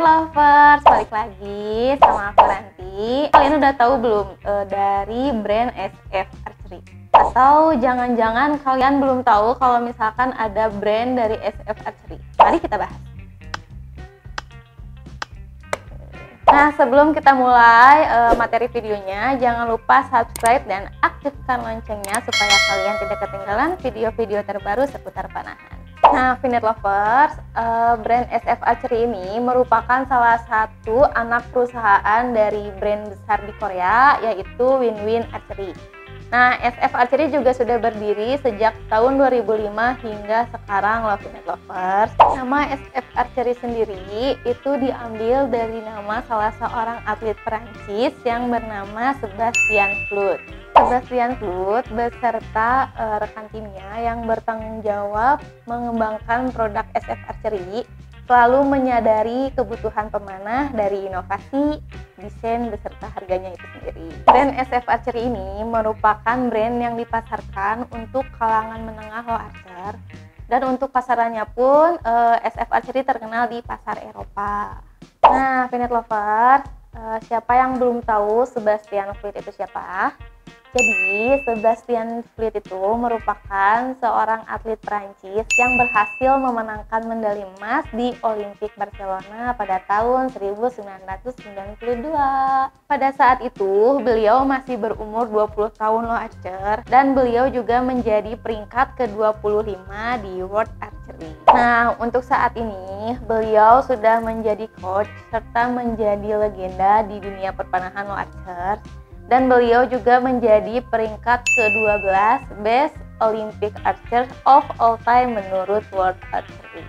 Finet Lovers, balik lagi sama aku Ranti. Kalian udah tahu belum uh, dari brand SF Archery? Atau jangan-jangan kalian belum tahu kalau misalkan ada brand dari SF Archery? Mari kita bahas. Nah, sebelum kita mulai uh, materi videonya, jangan lupa subscribe dan aktifkan loncengnya supaya kalian tidak ketinggalan video-video terbaru seputar panahan. Nah, Finet Lovers, uh, brand SF Archery ini merupakan salah satu anak perusahaan dari brand besar di Korea, yaitu Win-Win Archery. Nah, SF Archery juga sudah berdiri sejak tahun 2005 hingga sekarang loh Finet Lovers. Nama SF Archery sendiri itu diambil dari nama salah seorang atlet Perancis yang bernama Sebastian Flood. Sebastian Flut beserta uh, rekan timnya yang bertanggung jawab mengembangkan produk SF Archery selalu menyadari kebutuhan pemanah dari inovasi, desain beserta harganya itu sendiri. Brand SF Archery ini merupakan brand yang dipasarkan untuk kalangan menengah low archer dan untuk pasarannya pun uh, eh, SF Archery terkenal di pasar Eropa. Nah, Finet Lover, uh, siapa yang belum tahu Sebastian Flut itu siapa? Jadi, Sebastian Fleet itu merupakan seorang atlet Prancis yang berhasil memenangkan medali emas di Olimpik Barcelona pada tahun 1992. Pada saat itu, beliau masih berumur 20 tahun loh Archer dan beliau juga menjadi peringkat ke-25 di World Archery. Nah, untuk saat ini, beliau sudah menjadi coach serta menjadi legenda di dunia perpanahan low archer dan beliau juga menjadi peringkat ke-12 Best Olympic Archer of All Time menurut World Archery.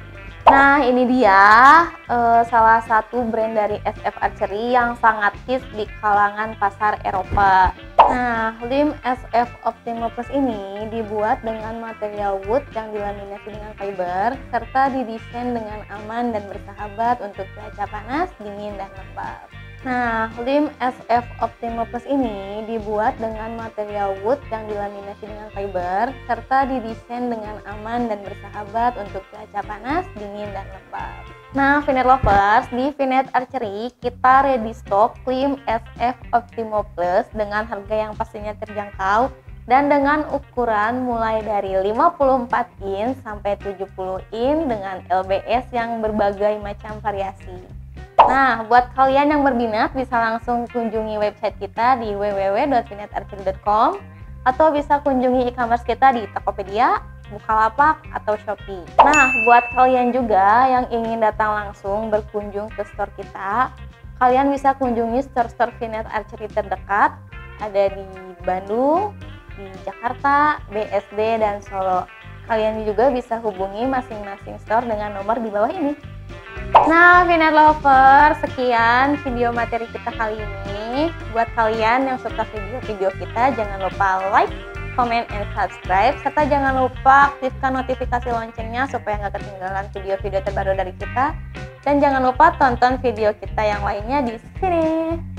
Nah, ini dia uh, salah satu brand dari SF Archery yang sangat hits di kalangan pasar Eropa. Nah, lim SF Optimo Plus ini dibuat dengan material wood yang dilaminasi dengan fiber serta didesain dengan aman dan bersahabat untuk cuaca panas, dingin, dan lembab. Nah, lim SF Optimo Plus ini dibuat dengan material wood yang dilaminasi dengan fiber serta didesain dengan aman dan bersahabat untuk cuaca panas, dingin, dan lembab. Nah, Finet Lovers, di Finet Archery kita ready stock Lim SF Optimo Plus dengan harga yang pastinya terjangkau dan dengan ukuran mulai dari 54 in sampai 70 in dengan LBS yang berbagai macam variasi. Nah, buat kalian yang berminat bisa langsung kunjungi website kita di www.vinetarchery.com atau bisa kunjungi e-commerce kita di Tokopedia, Bukalapak, atau Shopee. Nah, buat kalian juga yang ingin datang langsung berkunjung ke store kita, kalian bisa kunjungi store-store Vinet Archery terdekat, ada di Bandung, di Jakarta, BSD, dan Solo. Kalian juga bisa hubungi masing-masing store dengan nomor di bawah ini. Nah, Vinet Lover, sekian video materi kita kali ini. Buat kalian yang suka video-video kita, jangan lupa like, comment, and subscribe. Serta jangan lupa aktifkan notifikasi loncengnya supaya nggak ketinggalan video-video terbaru dari kita. Dan jangan lupa tonton video kita yang lainnya di sini.